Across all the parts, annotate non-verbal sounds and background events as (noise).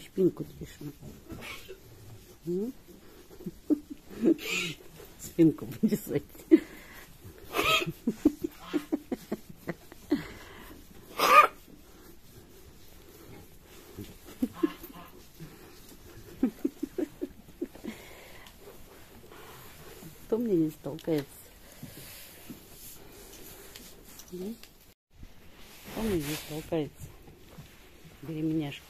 спинку тише. М? Спинку почесать. Кто мне не столкается? Кто мне здесь толкается? Беременяшки.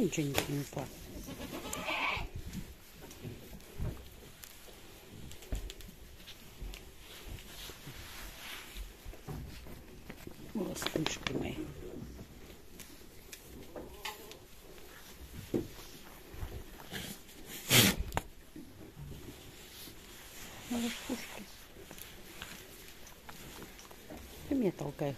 ничего не принесла. Ластышки мои. Ластушки. Ты меня толкаешь.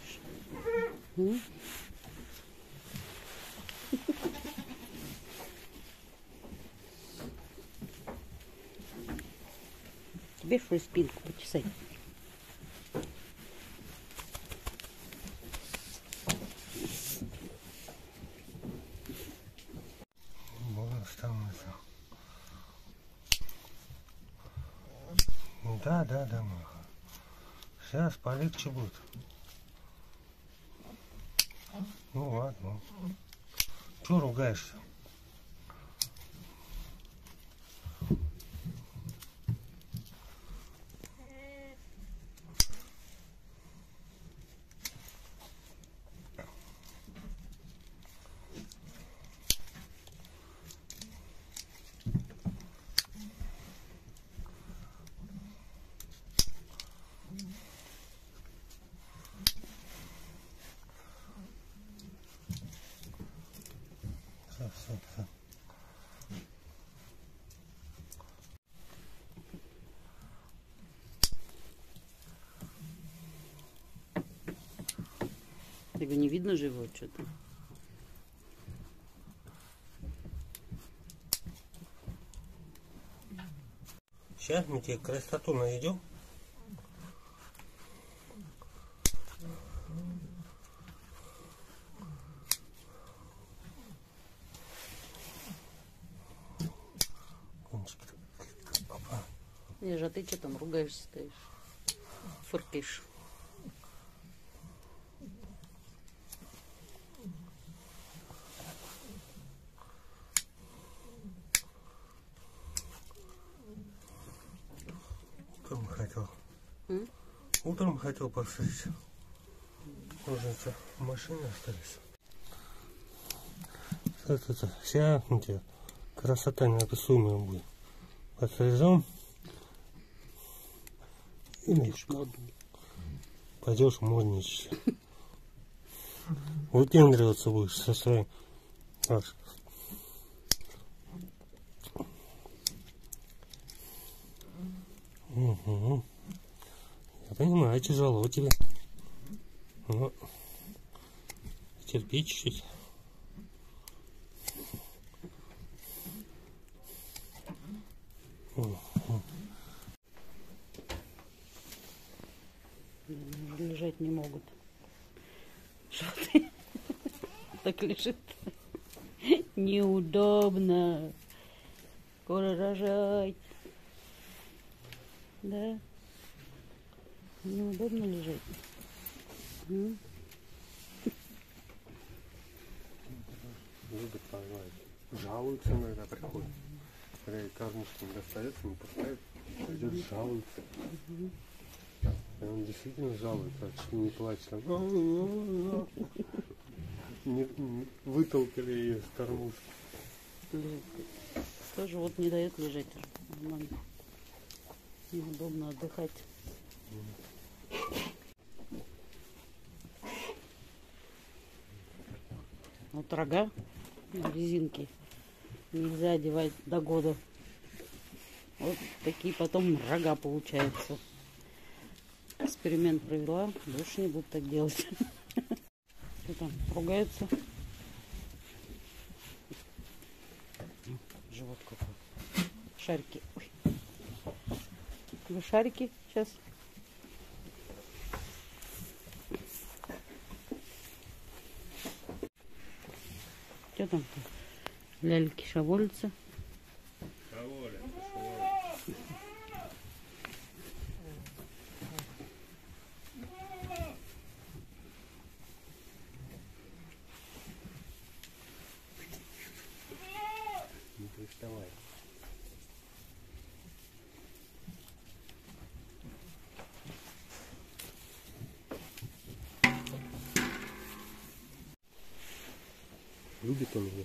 Тебе что ли спинку почесать? Да, да, да, Маха. Сейчас полегче будет. Ну ладно. Чего ругаешься? Все, все, все. Его не видно его что-то. Сейчас мы тебе красоту найдем. Не же, а ты что там ругаешься стоишь? Фыркаешь. Утром хотел. М? Утром хотел посмотреть. Ножницы в машине остались. Сейчас это, сейчас у тебя красота неописуемая будет. Пострижем. Будешь модный. пойдешь модничать. Выпендриваться будешь со своим. Угу. Я понимаю, тяжело тебе. Но терпи чуть-чуть. Мгм. Лежать не могут. Ты? (laughs) Так лежит. Неудобно. Скоро рожать. Да? Неудобно лежать. М? Любят пожалуйста. Жалуются иногда приходят. Когда ей кормушка не достается, не поставит, пойдет жалуется. И он действительно жалуется, ли не плачет. Там, не, не- вытолкали ее с кормушки. Тоже вот не дает лежать. Нормально. Неудобно отдыхать. Вот рога на резинке нельзя одевать до года. Вот такие потом рога получаются. Эксперимент провела, больше не буду так делать. (laughs) Что там, ругается? Живот какой. Шарики. Ой. Вы шарики сейчас? Что там? Ляльки шаволятся. Приставай. Любит он его.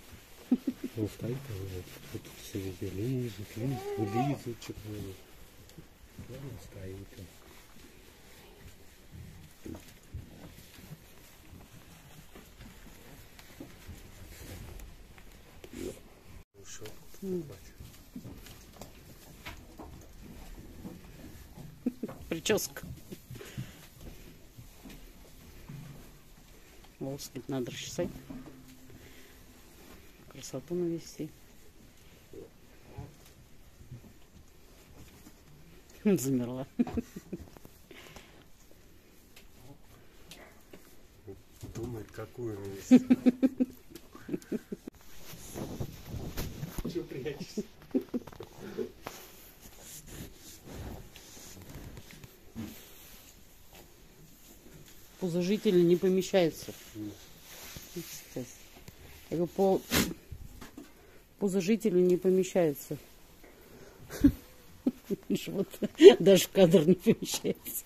Он стоит там, вот, вот все лезет, лезет, лезет, что-то. Ладно, стоит он. Прическа. Волосы ведь надо расчесать. Красоту навести. (laughs) Замерла. Думает, какую навести. (laughs) Пузожители не помещаются. Сейчас. Я говорю, по пузожителю не помещается. (laughs) Даже кадр не помещается.